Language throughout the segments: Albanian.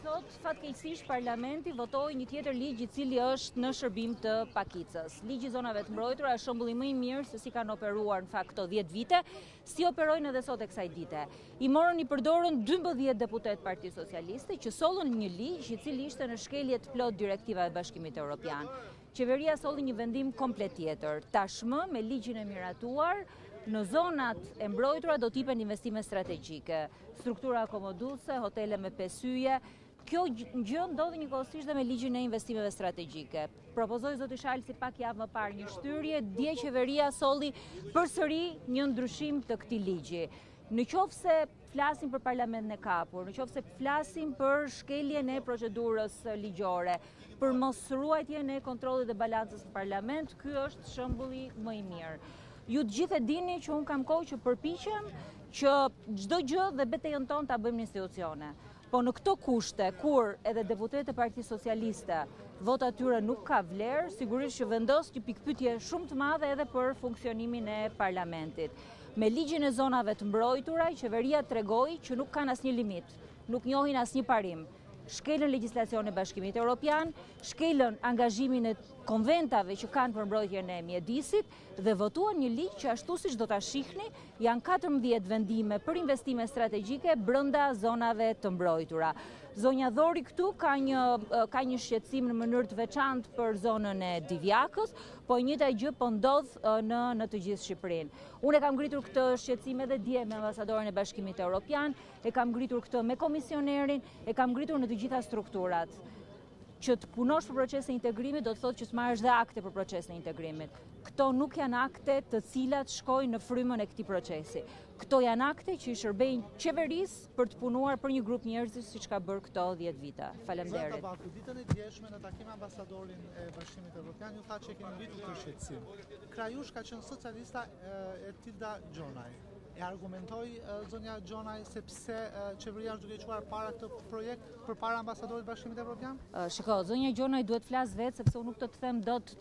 Sot, fatkeqësisht, parlamenti votoi një tjetër ligj i cili është në shërbim të pakicës. Ligji i zonave të mbrojtura është shembulli më i mirë se si kanë operuar në fakt këto 10 vite, si operojnë edhe sot e kësaj dite. I morën i përdorën 12 deputetë të Partisë Socialiste që sollën një ligj i cili ishte në shkelje të plotë të direktivave të Bashkimit Evropian. Qeveria solli një vendim komplet tjetër. Tashmë, me ligjin e miratuar, në zonat e mbrojtura do të jepen investime strategjike, struktura akomoduese, hotele me pesë yje, kjo gjë ndodhi njëkohësisht dhe me ligjin e investimeve strategjike. Propozoi zoti Shalsi pak javë më parë një shtyrje, dje qeveria solli përsëri një ndryshim të këtij ligji. Në qoftë se flasim për parlamentin e kapur, në qoftë se flasim për shkeljen e procedurës ligjore, për mosruajtjen e kontrollit dhe balancës në parlament, ky është shembulli më i mirë. Ju të gjithë e dini që unë kam kohë që përpiqem që çdo gjë dhe betejën tonë ta bëjmë në institucione. Po në këto kushte, kur edhe deputetët e Partisë Socialiste, vota e tyre nuk ka vlerë, sigurisht që vendos një pikëpyetje shumë të madhe edhe për funksionimin e parlamentit. Me ligjin e zonave të mbrojtura, qeveria tregoi që nuk kanë asnjë limit, nuk njohin asnjë parim, shkelën legjislacionin e Bashkimit Europian, shkelën angazhimin e konventave që kanë për mbrojtjen e mjedisit, dhe votuan një ligj që ashtu siç do ta shihni, janë katërmbëdhjetë vendime për investime strategjike brenda zonave të mbrojtura. Zonja Dhori këtu ka një ka një shqetësim në mënyrë të veçantë për zonën e Divjakës, po e njëjta gjë po ndodh në në të gjithë Shqipërinë. Unë e kam ngritur këtë shqetësim edhe dje me ambasadorin e Bashkimit Evropian, e kam ngritur këtë me komisionerin, e kam ngritur në të gjitha strukturat. Që të punosh për procesin e integrimit do të thotë që të marrësh dhe akte për procesin e integrimit. Këto nuk janë akte të cilat shkojnë në frymën e këtij procesi. Këto janë akte që i shërbejnë qeverisë për të punuar për një grup njerëzish siç ka bërë këto 10 vite. Faleminderit. Zonja Tabaku, ditën e djeshme në takim me ambasadorin e Bashkimit Evropian, ju thatë që keni ngritur këtë shqetësim. Krah jush ka qenë socialistja Etilda Gjonaj. E argumentoi zonja Gjonaj se pse qeveria është duke çuar para këtë projekt përpara ambasadorit të Bashkimit Evropian? Shiko, zonja Gjonaj duhet të flasë vetë sepse unë nuk të të them dot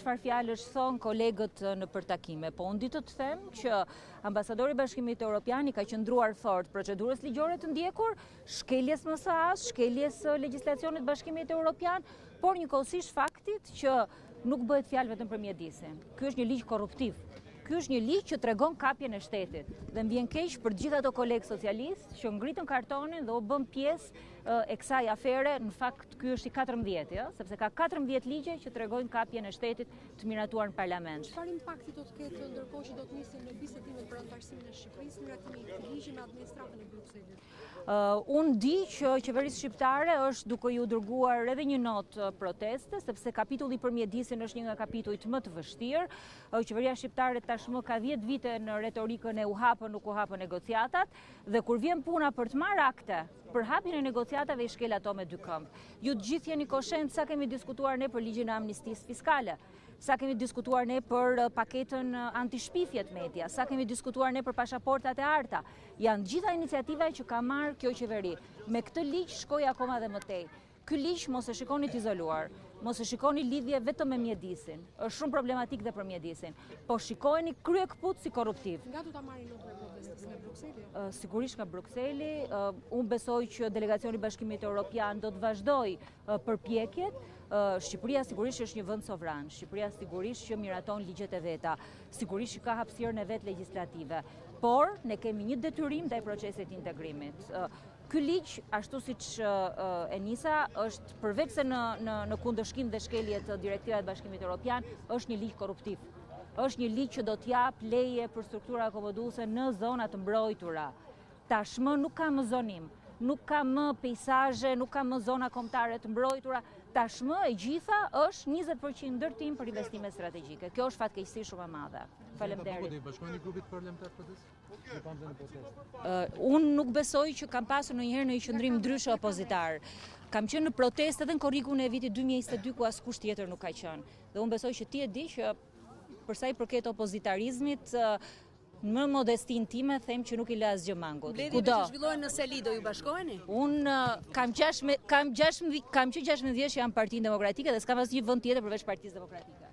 çfarë fjalësh thonë kolegët nëpër takime, po unë di të të them që ambasadori i Bashkimit Evropian i ka qëndruar fort procedurës ligjore të ndjekur, shkeljes së saj, shkeljes së legjislacionit të Bashkimit Evropian, por njëkohësisht faktit që Nuk bëhet fjalë vetëm për mjedisin. Ky është një ligj korruptiv. Ky është një ligj që tregon kapjen e shtetit dhe më vjen keq për të gjithë ato kolegë socialistë që ngritën kartonin dhe u bënë pjesë e kësaj afere. Në fakt ky është i 14, jo? sepse ka 14 ligje që tregojnë kapjen e shtetit të miratuar në parlament. Çfarë impakti do të ketë ndërkohë që do të nisin bisedimet për anëtarësimin e Shqipërisë, miratimi i këtij ligji me administratën e Brukselit? Unë di që qeverisë shqiptare është duke ju dërguar edhe një notë proteste, sepse kapitulli për mjedisin është një nga kapitujt më të vështirë. Qeveria shqiptare tashmë ka 10 vite në retorikën e u hapën, nuk u hapën negociatat, dhe kur vjen puna për të marrë akte, për hapjen e negociatave i shkel ato me dy këmbë. Ju të gjithë jeni koshientë sa kemi diskutuar ne për ligjin e amnistisë fiskale. Sa kemi diskutuar ne për uh, paketën uh, antishpifje te media, sa kemi diskutuar ne për pashaportat e arta. Janë të gjitha iniciativa që ka marrë kjo qeveri. Me këtë ligj shkoi akoma dhe më tej. Ky ligj mos e shikoni të izoluar, mos e shikoni lidhje vetëm me mjedisin. Është shumë problematik dhe për mjedisin. Po shikojeni kryekëput si korruptiv. Nga do ta marrin notën e protestës nga Brukseli? Uh, sigurisht nga Brukseli. Unë besoj që delegacioni i Bashkimit Europian do të vazhdojë përpjekjet. Shqipëria sigurisht është një vend sovran, Shqipëria sigurisht që miraton ligjet e veta, sigurisht që ka hapësirën e vet legjislative, por ne kemi një detyrim ndaj procesit të integrimit. Ky ligj, ashtu siç e nisa, është përveçse në kundërshtim dhe shkelje të direktivave të Bashkimit Europian, është një ligj korruptiv. është një ligj që do të japë leje për struktura akomoduese në zona të mbrojtura. Tashmë nuk ka më zonim, nuk ka më peizazhe, nuk ka më zona kombëtare të mbrojtura, tashmë e gjitha është 20 për qind ndërtim për investime strategjike. Kjo është fatkeqësi shumë e madhe. Faleminderit. Do bashkoheni grupit parlamentar të PD-së? Unë nuk besoj që kam pasur ndonjëherë ndonjë qëndrim ndryshe opozitar. Kam qenë në protestë edhe në korrikun e vitit 2022 ku askush tjetër nuk ka qenë. Dhe unë besoj që ti e di që përsa i përket opozitarizmit, Me modestinë time them që nuk i lë asgjë mangut. Mbledhjet Kudo. që zhvillohen në seli do u bashkoheni? Unë uh, kam 16 kam 16 kam që 16 vjeç jam në Partinë Demokratike dhe s'kam asnjë vend tjetër përveç Partisë Demokratike.